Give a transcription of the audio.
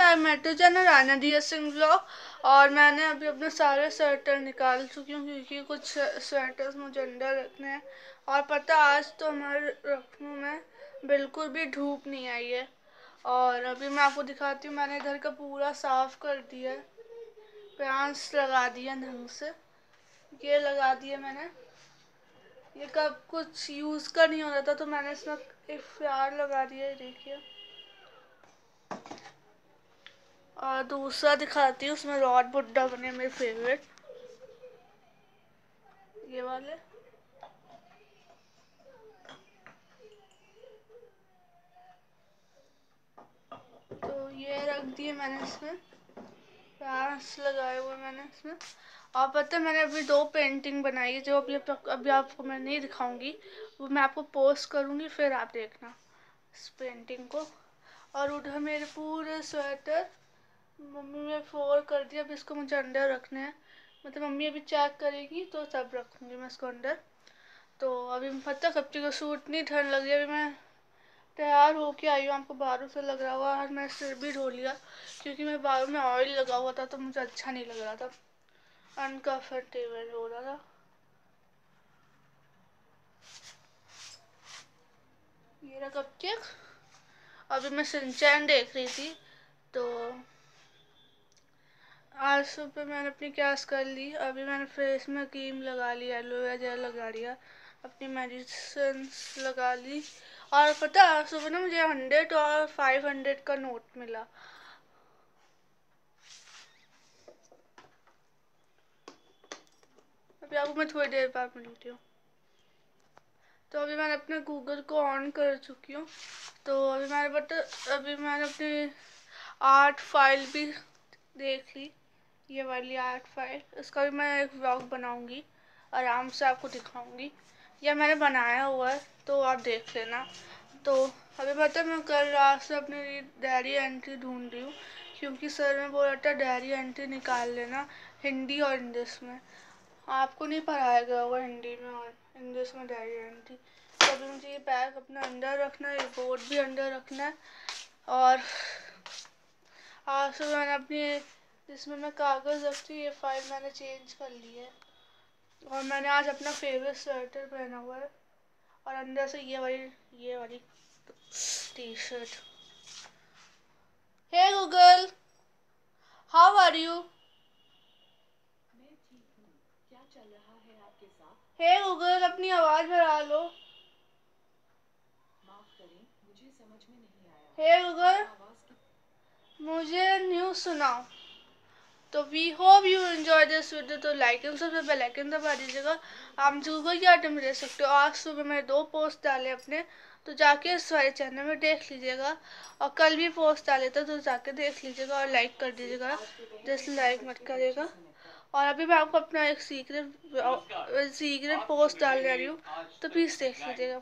Back metro channel Rana D Singh blog और मैंने अभी अपने सारे स्वेटर निकाल चुकी हूँ क्योंकि कुछ स्वेटर्स मुझे अंदर रखने हैं। और पता आज तो हमारे रखने में बिल्कुल भी धूप नहीं आई है। और अभी मैं आपको दिखाती हूँ, मैंने इधर का पूरा साफ़ कर दिया प्याज लगा दिया ढंग से। ये लगा दिया मैंने। ये कब कुछ यूज़ का नहीं हो रहा था तो मैंने इसमें एक प्यार लगा दिया देखिए। और दूसरा दिखाती हूँ, उसमें रॉड बुड्ढा बने मेरे फेवरेट ये वाले। तो ये रख दिए मैंने इसमें। प्यास लगाए हुए मैंने इसमें। और पता है, मैंने अभी दो पेंटिंग बनाई है, जो अभी अभी आपको मैं नहीं दिखाऊँगी। वो मैं आपको पोस्ट करूँगी, फिर आप देखना इस पेंटिंग को। और उधर मेरे पूरे स्वेटर मम्मी ने फोर कर दिया अभी इसको मुझे अंडर रखना है। मतलब मम्मी अभी चेक करेगी तो तब रखूँगी मैं इसको अंडर तो अभी पता कब को सूट नहीं ठंड लगी अभी मैं तैयार होके आई हूँ, आपको बाहरों से लग रहा हुआ और मैं सिर भी धो लिया, क्योंकि मैं बालों में ऑयल लगा हुआ था तो मुझे अच्छा नहीं लग रहा था। अनकम्फर्टेबल हो रहा था। ये रहा कप अभी मैं सिंचैन देख रही थी तो आज सुबह मैंने अपनी क्लास कर ली। अभी मैंने फेस में क्रीम लगा ली एलोवेरा जेल लगा लिया अपनी मेडिसिन लगा ली। और पता सुबह ना मुझे हंड्रेड और फाइव हंड्रेड का नोट मिला। अभी आपको मैं थोड़ी देर बाद मिलती हूँ। तो अभी मैंने अपने गूगल को ऑन कर चुकी हूँ। तो अभी मैंने बता अभी मैंने अपनी आर्ट फ़ाइल भी देख ली। ये वाली आर्ट फ़ाइल इसका भी मैं एक व्लॉग बनाऊँगी, आराम से आपको दिखाऊँगी। या मैंने बनाया हुआ है तो आप देख लेना। तो अभी पता मैं कल रात से अपनी डायरी एंट्री ढूंढ रही हूँ, क्योंकि सर ने बोला था डायरी एंट्री निकाल लेना हिंदी और इंग्लिश में। आपको नहीं पढ़ाया गया होगा हिंदी में और इंग्लिश में डायरी एंट्री तो अभी मुझे ये बैग अपना अंदर रखना है बोर्ड भी अंदर रखना है। और आज से मैंने अपनी जिसमें मैं कागज़ रखती हूँ, ये फ़ाइल मैंने चेंज कर ली है। और मैंने आज अपना फेवरेट स्वेटर पहना हुआ है। और अंदर से ये वाली ये वाली T shirt hey Google how are you hey Google अपनी आवाज़ बढ़ा लो हे गूगल मुझे न्यूज़ सुनाओ। तो we hope you enjoy this video तो लाइक एंड सबसे बेल आइकन दबा दीजिएगा। आप गूगल के आइटम दे सकते हो। आज सुबह मैंने दो पोस्ट डाले अपने तो जाके इस वाले चैनल में देख लीजिएगा। और कल भी पोस्ट डाले थे तो जाके देख लीजिएगा और लाइक कर दीजिएगा। जैसे लाइक मत करिएगा। और अभी मैं आपको अपना एक सीक्रेट सीक्रेट पोस्ट डाल रही हूँ तो प्लीज़ देख लीजिएगा।